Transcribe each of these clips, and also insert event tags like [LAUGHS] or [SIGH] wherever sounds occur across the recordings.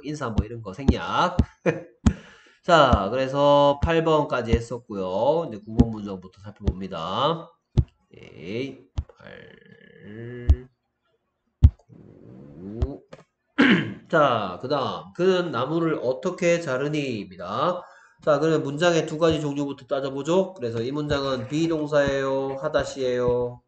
뭐 인사 뭐 이런 거 생략. [LAUGHS] 자, 그래서 8번까지 했었고요. 이제 9번 문장부터 살펴봅니다. 오케이. 8, 9. 자, 그 다음. 그는 나무를 어떻게 자르니?입니다. 자, 그러면 문장의 두 가지 종류부터 따져보죠. 그래서 이 문장은 비동사예요? 하다시예요?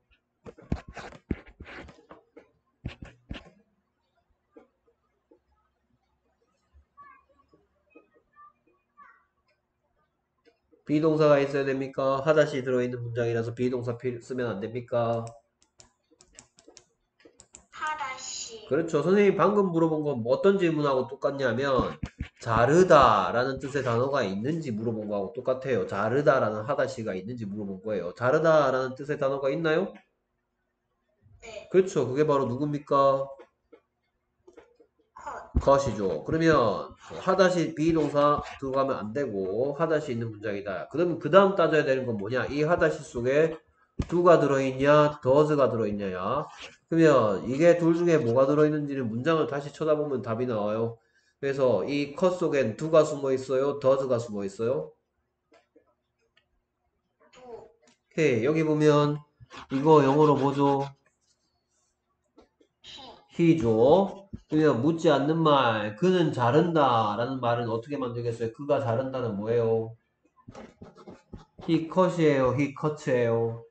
비동사가 있어야 됩니까? 하다시 들어있는 문장이라서 비동사 필- 쓰면 안 됩니까? 하다시 그렇죠. 선생님이 방금 물어본 건 어떤 질문하고 똑같냐면 자르다 라는 뜻의 단어가 있는지 물어본 거하고 똑같아요. 자르다 라는 하다시가 있는지 물어본 거예요. 자르다 라는 뜻의 단어가 있나요? 네 그렇죠. 그게 바로 누굽니까? 컷 것이죠. 그러면 하다시 비동사 들어가면 안 되고 하다시 있는 문장이다. 그러면 그 다음 따져야 되는 건 뭐냐? 이 하다시 속에 do가 들어있냐, does가 들어있냐야. 그러면 이게 둘 중에 뭐가 들어있는지는 문장을 다시 쳐다보면 답이 나와요. 그래서 이 컷 속엔 do가 숨어 있어요, does가 숨어 있어요. 두 오케이, 여기 보면 이거 영어로 뭐죠? 히 he죠. 그러면 묻지 않는 말, 그는 자른다 라는 말은 어떻게 만들겠어요? 그가 자른다는 뭐예요? he cut이에요? he cuts예요?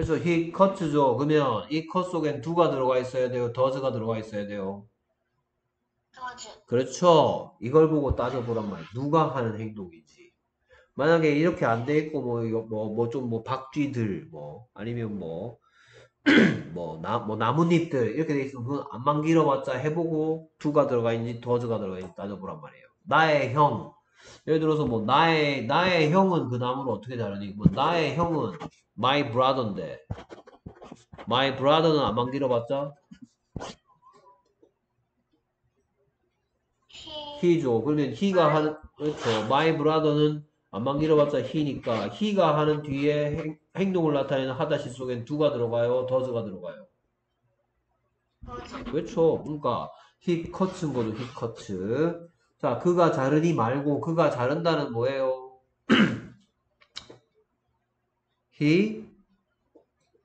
그래서 he cuts죠. 그러면 이 cut 속엔 do가 들어가 있어야 돼요? does가 들어가 있어야 돼요? 그렇죠. 이걸 보고 따져보란 말이에요. 누가 하는 행동이지. 만약에 이렇게 안 돼 있고 뭐 이거 뭐뭐 좀뭐 박쥐들 뭐 아니면 뭐 [CLEARS THROAT] 뭐나뭐 나뭇잎들 이렇게 돼 있으면 그건 안만 길어봤자 해보고 두가 들어가 있는지 더즈가 들어가 있는지 따져보란 말이에요. 나의 형 예를 들어서 뭐 나의 나의 형은 그 나무를 어떻게 자르니? 뭐 나의 형은 my brother인데 my brother는 안만 길어봤자 히 he죠. 그러면 he가 하는 그렇죠. my brother는 안만 길어봤자 he니까 he가 하는 뒤에 행, 행동을 나타내는 하다시 속엔 do가 들어가요, does가 들어가요. 그렇죠. 그러니까 he cuts인 거죠. he cuts. 자, 그가 자르니 말고 그가 자른다는 뭐예요? [CLEARS THROAT] he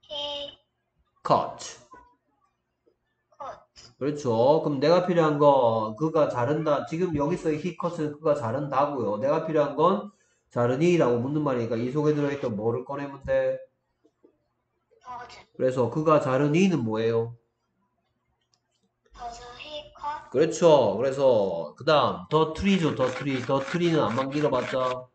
he cut. cut 그렇죠. 그럼 내가 필요한 건 그가 자른다. 지금 여기서 he cut은 그가 자른다고요. 내가 필요한 건 자르니라고 묻는 말이니까 이 속에 들어있던 뭐를 꺼내면 돼? 그래서 그가 자르니는 뭐예요? 그렇죠. 그래서 그 다음 the tree죠. the tree. the tree는 안만 길어봤자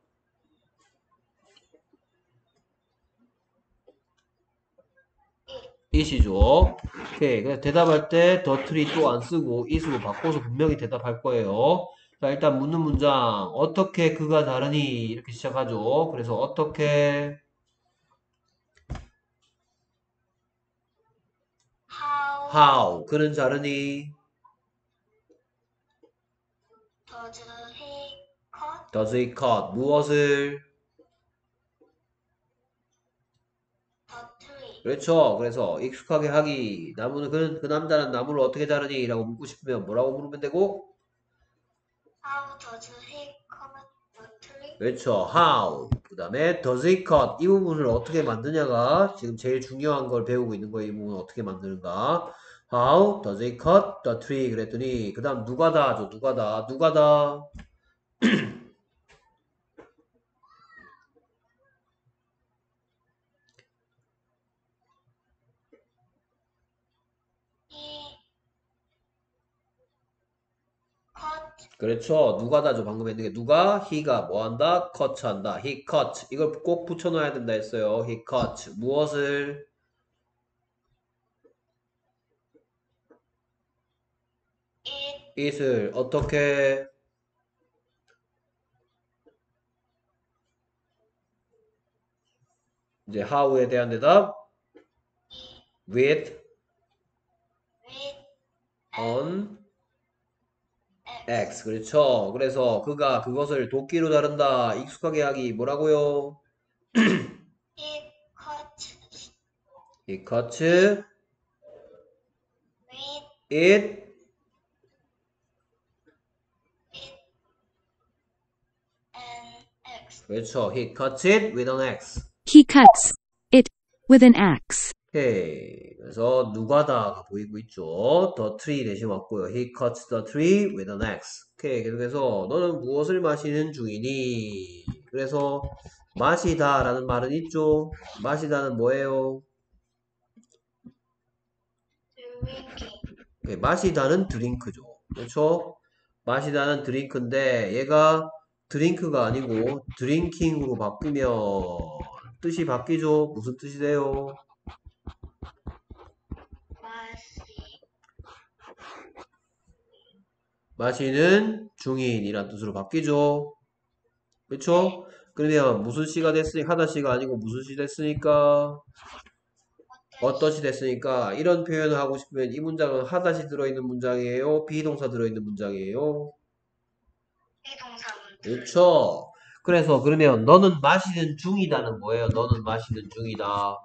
it이죠. 오케이. 그래서 대답할 때 the tree 또 안 쓰고 it으로 바꿔서 분명히 대답할 거예요. 자, 일단 묻는 문장. 어떻게 그가 자르니? 이렇게 시작하죠. 그래서 어떻게 how how 그는 자르니? does he cut does he cut 무엇을? 그렇죠. 그래서 익숙하게 하기. 나무는 그는 그 남자는 나무를 어떻게 자르니? 라고 묻고 싶으면 뭐라고 물으면 되고? how does he cut 그렇죠. how. 그 다음에 does he cut. 이 부분을 어떻게 만드냐가 지금 제일 중요한 걸 배우고 있는 거예요. 이 부분을 어떻게 만드는가. How does he cut the tree. 그랬더니 그 다음 누가 다죠. 누가 다. 누가 다. he cut 그렇죠. 누가 다죠. 방금 했는 게 누가 he가 뭐 한다? cut 한다. he cut. 이걸 꼭 붙여 넣어야 된다 했어요. he cut. 무엇을? It it을 어떻게? 이제 how에 대한 대답 with with on X. 그렇죠. 그래서 그가 그것을 도끼로 자른다. 익숙하게 하기 뭐라고요? He cuts He cuts with it it an X. 그렇죠. He cuts it with an X. He cuts it with an axe. 오케이. 그래서 누가다가 보이고 있죠. The tree 대신 왔고요. He cuts the tree with an axe. 오케이. 계속해서 너는 무엇을 마시는 중이니? 그래서 마시다라는 말은 있죠. 마시다는 뭐예요? 오케이, 마시다는 드링크죠. 그렇죠? 마시다는 드링크인데 얘가 drink가 아니고 drinking으로 바뀌면 뜻이 바뀌죠. 무슨 뜻이 돼요? 마시. 마시는 중인이란 뜻으로 바뀌죠. 그렇죠? 그러면 무슨 시가 됐으니까 하다 시가 아니고 무슨 시 됐으니까 어떤 시 됐으니까 이런 표현을 하고 싶으면 이 문장은 하다시 들어있는 문장이에요. be동사 들어있는 문장이에요. 비동사문. 그렇죠. 그래서 그러면 너는 마시는 중이다는 뭐예요? 너는 마시는 중이다.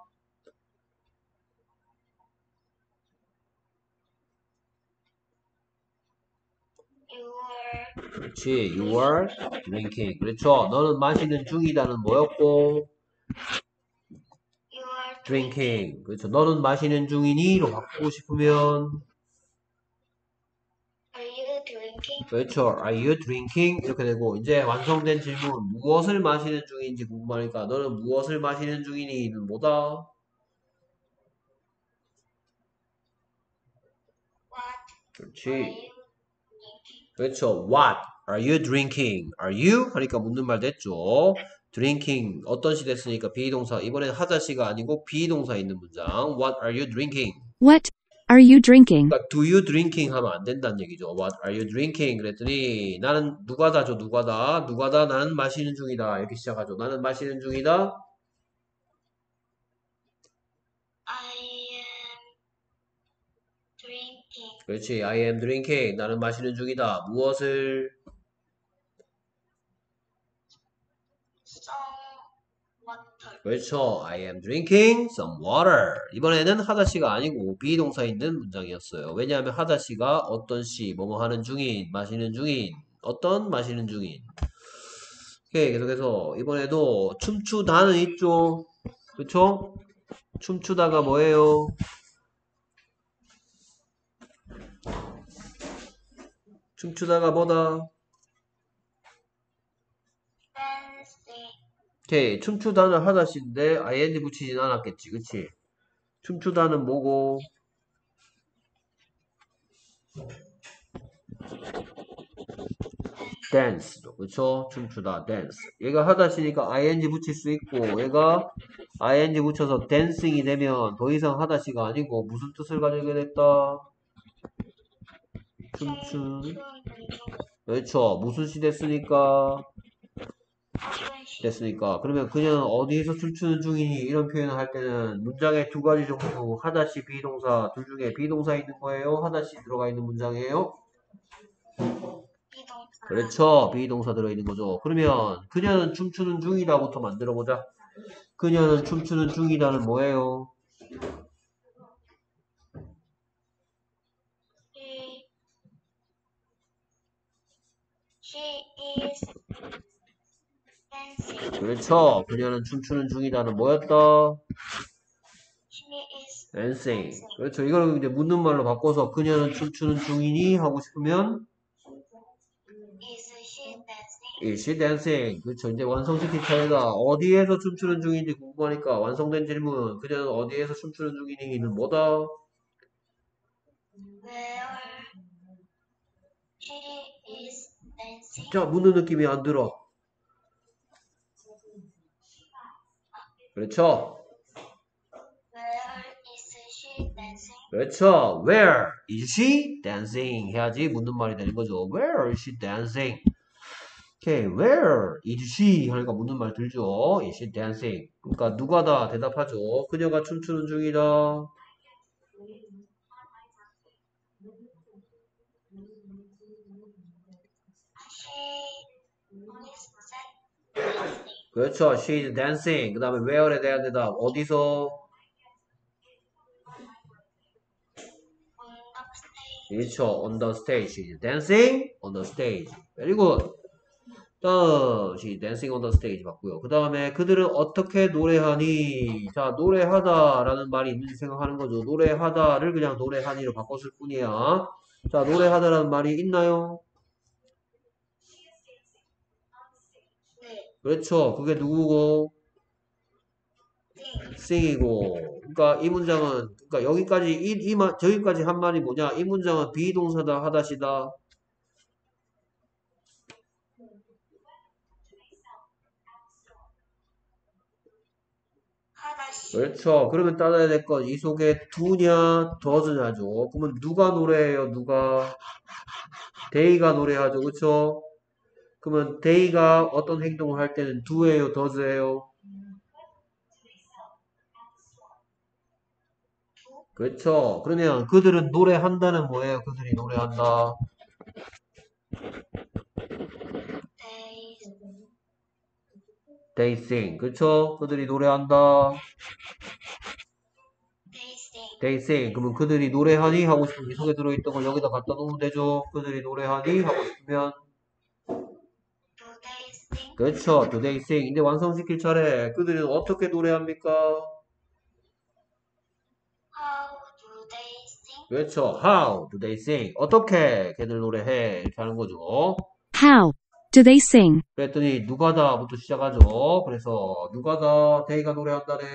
그렇지. You are drinking. 그렇죠. 너는 마시는 중이다는 뭐였고? drinking. 그렇죠. 너는 마시는 중이니?로 바꾸고 싶으면? 그렇죠. Are you drinking? 이렇게 되고 이제 완성된 질문 무엇을 마시는 중인지 궁금하니까 너는 무엇을 마시는 중이니?는 뭐다? What 그렇지. are you drinking? 그렇죠. What are you drinking? Are you? 하니까 묻는 말 됐죠. drinking 어떤 시 됐으니까 비동사 이번엔 하자시가 아니고 비동사 있는 문장 What are you drinking? What are you drinking? 그러니까 do you drinking 하면 안 된다는 얘기죠. What are you drinking? 그랬더니 나는 누가다죠. 누가다. 누가다. 나는 마시는 중이다. 이렇게 시작하죠. 나는 마시는 중이다. I am drinking 그렇지. I am drinking. 나는 마시는 중이다. 무엇을? some water. 그렇죠. I am drinking some water. 이번에는 하다시가 아니고 비동사 있는 문장이었어요. 왜냐하면 하다시가 어떤 시, 뭐뭐 하는 중인, 마시는 중인, 어떤 마시는 중인. 오케이. 계속해서 이번에도 춤추다는 있죠. 그렇죠? 춤추다가 뭐예요? 춤추다가 뭐다? 오케이. 춤추다는 하다시인데 ing 붙이진 않았겠지. 그치? 춤추다는 뭐고? 댄스죠. 그쵸? 춤추다, 댄스. 얘가 하다시니까 ing 붙일 수 있고, 얘가 ing 붙여서 댄싱이 되면 더 이상 하다시가 아니고 무슨 뜻을 가지게 됐다? 춤춘. 그렇죠. 무슨 시 됐으니까? 됐으니까. 그러면 그냥 어디에서 춤추는 중이니? 이런 표현을 할 때는 문장에 두 가지 정도 하다시 be동사 둘 중에 be동사 있는 거예요? 하다시 들어가 있는 문장이에요? be동사. 그렇죠. be동사 들어있는 거죠. 그러면 그녀는 춤추는 중이다부터 만들어 보자. 그녀는 춤추는 중이다는 뭐예요? She, is. 그렇죠. 그녀는 춤추는 중이다는 뭐였다? She is dancing. 그렇죠. 이걸 이제 묻는 말로 바꿔서 그녀는 춤추는 중이니? 하고 싶으면 is she dancing? 그렇죠. 이제 완성시킨 차례다. 어디에서 춤추는 중인지 궁금하니까 완성된 질문. 그녀는 어디에서 춤추는 중이니는 뭐다? Where she is dancing? 자, 묻는 느낌이 안 들어. 그렇죠. Where is she dancing? 그렇죠. Where is she dancing? 해야지 묻는 말이 되는 거죠. Where is she dancing? 오케이. Where is she? 하니까 묻는 말 들죠. Is she dancing? 그러니까 누가 다 대답하죠. 그녀가 춤추는 중이다. She is dancing 그렇죠. She is dancing. 그 다음에 where에 대한 대답. 어디서? 그렇죠. On the stage. She is dancing on the stage. Very good. 다음, she is dancing on the stage 맞고요. 그 다음에 그들은 어떻게 노래하니? 자, 노래하다라는 말이 있는지 생각하는 거죠. 노래하다를 그냥 노래하니로 바꿨을 뿐이야. 자, 노래하다라는 말이 있나요? 그렇죠. 그게 누구고? sing이고. 그러니까 이 문장은, 그러니까 여기까지, 이, 이 말, 저기까지 한 말이 뭐냐? 이 문장은 비동사다, 하다시다. 하다시. 그렇죠. 그러면 따라야 될 건 이 속에 do냐, does냐죠. 그러면 누가 노래해요? 누가? they가 노래하죠. 그렇죠? 그러면 they가 어떤 행동을 할 때는 do예요, does예요? 그렇죠. 그러면 그들은 노래한다는 뭐예요? 그들이 노래한다. They sing. 그렇죠? 그들이 노래한다. sing. 그러면 그들이 노래하니 하고 싶으면 이 속에 들어있던 걸 여기다 갖다 놓으면 되죠. 그들이 노래하니 하고 싶으면? 그렇죠. Do they sing. 이제 완성시킬 차례. 그들은 어떻게 노래합니까? How do they sing? 그렇죠. How do they sing? 어떻게 걔들 노래해? 이렇게 하는 거죠. How do they sing? 그랬더니 누가다부터 시작하죠. 그래서 누가다, they가 노래한다네.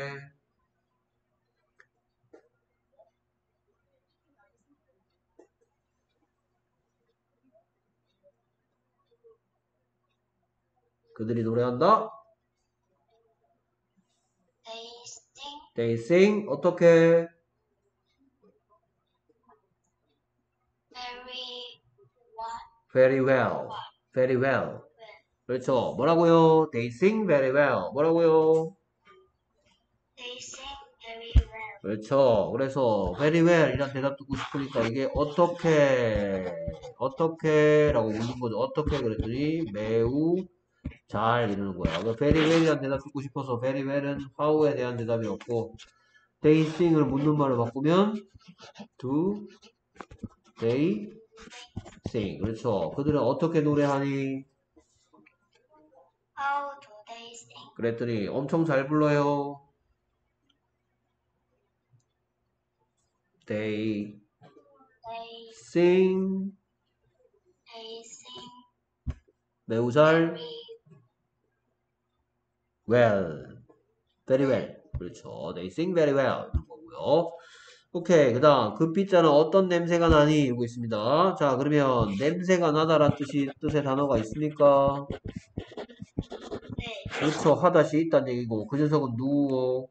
그들이 노래한다. They sing They sing 어떻게? very Very well. well. Very well. 그렇죠. 뭐라고요? They sing very well. 뭐라고요? They sing very well. 그렇죠. 그래서 very well 이란 대답 듣고 싶으니까 이게 어떻게 어떻게 라고 묻는 거죠. 어떻게 그랬더니 매우 잘 이러는 거야. 그러니까 very well 이란 대답 듣고 싶어서 very well은 how에 대한 대답이었고 they sing을 묻는 말로 바꾸면 do they sing. 그렇죠. 그들은 어떻게 노래하니? How do they sing? 그랬더니 엄청 잘 불러요. They They sing they sing 매우 잘 well. Very well. 그렇죠. They sing very well. 이런 거고요. 오케이. 그 다음 그 삐자는 어떤 냄새가 나니? 이러고 있습니다. 자 그러면 냄새가 나다란 뜻이 뜻의 단어가 있습니까? 네. 그렇죠. 하다시 있다는 얘기고 그 녀석은 누구고?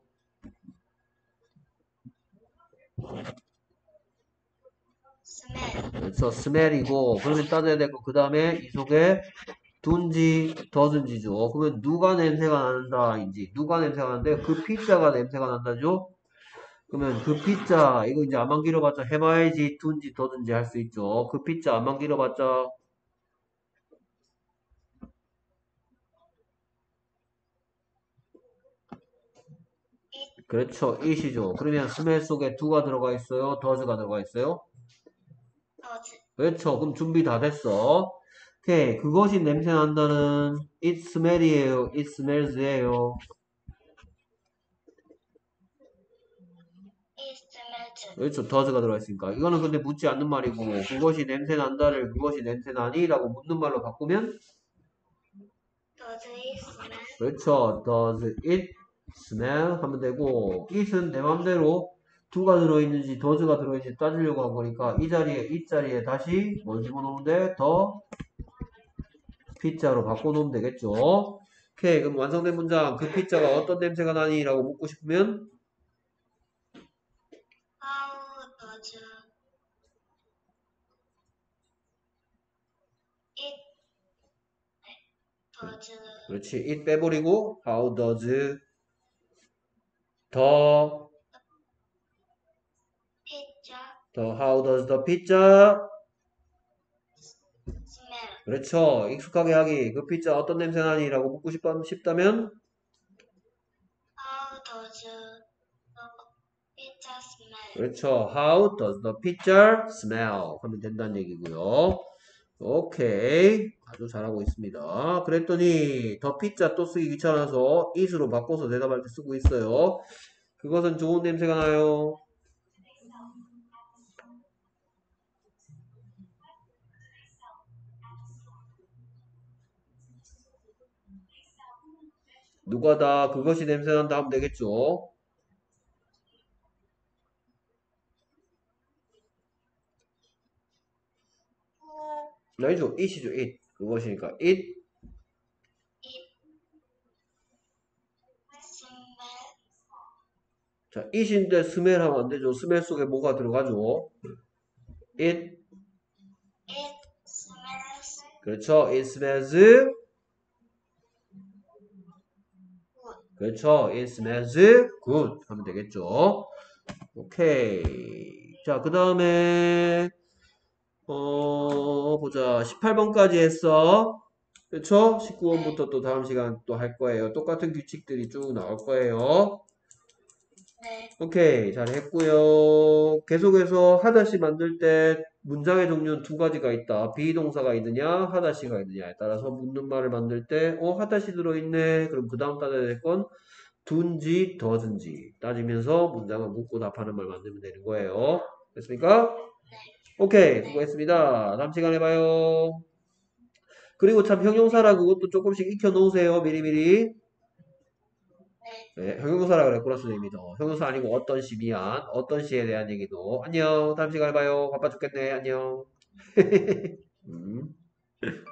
Smell. 그렇죠. smell이고 그러면 따져야 될거그 다음에 이 속에 둔지 더든지 죠 그러면 누가 냄새가 난다인지 누가 냄새가 나는데 그 피자가 냄새가 난다죠? 그러면 그 피자 이거 이제 안만 길어봤자 해봐야지 둔지 더든지 할 수 있죠. 그 피자 안만 길어봤자. 그렇죠. it이죠. 그러면 스멜 속에 두가 들어가 있어요? 더즈가 들어가 있어요? does 그렇죠. 그럼 준비 다 됐어. 오케이. 그것이 냄새 난다는 it smell이에요. it smells예요. 그렇죠. does가 들어가 있으니까. 이거는 근데 묻지 않는 말이고 그것이 냄새 난다를 그것이 냄새 나니 라고 묻는 말로 바꾸면 그렇죠. does it smell 하면 되고 it은 내 맘대로 두가 들어있는지 does가 들어있는지 따지려고 한 거니까 이 자리에 이 자리에 다시 뭘 집어넣으면 돼? 더 피자로 바꿔놓으면 되겠죠. 오케이. 그럼 완성된 문장 그 피자가 어떤 냄새가 나니? 라고 묻고 싶으면 how does it does 그렇지. it 빼버리고 how does the pizza the how does the pizza 그렇죠. 익숙하게 하기. 그 피자 어떤 냄새 나니?라고 묻고 싶다, 싶다면 How does the pizza smell? 그렇죠. How does the pizza smell? 하면 된다는 얘기고요. 오케이. 아주 잘하고 있습니다. 그랬더니 더 피자 또 쓰기 귀찮아서 it으로 바꿔서 대답할 때 쓰고 있어요. 그것은 좋은 냄새가 나요. 누가 다 그것이 냄새 난다 하면 되겠죠. 아니죠. it이죠. it. 그것이니까 it. 자, it인데 smell 하면 안 되죠. smell 속에 뭐가 들어가죠? it. It smells 그렇죠. it smells. good. 그렇죠. it smells good. 하면 되겠죠. 오케이. 자, 그 다음에, 어, 보자. 18번까지 했어. 그렇죠? 19번부터 또 다음 시간 또 할 거예요. 똑같은 규칙들이 쭉 나올 거예요. 네. 오케이, 잘 했고요. 계속해서 하다시 만들 때 문장의 종류는 두 가지가 있다. 비동사가 있느냐, 하다시가 있느냐에 따라서 묻는 말을 만들 때, 어, 하다시 들어있네. 그럼 그 다음 따져야 될 건 둔지, 더든지 따지면서 문장을 묻고 답하는 말 만들면 되는 거예요. 됐습니까? 오케이, 수고했습니다. 다음 시간에 봐요. 그리고 참 형용사라 그것도 조금씩 익혀 놓으세요. 미리미리. 네, 형용사라 그랬구나, 선생님이 더. 형용사 아니고 어떤 시 미안. 어떤 시에 대한 얘기도. 안녕. 다음 시간에 봐요. 바빠 죽겠네. 안녕. 음. [LAUGHS]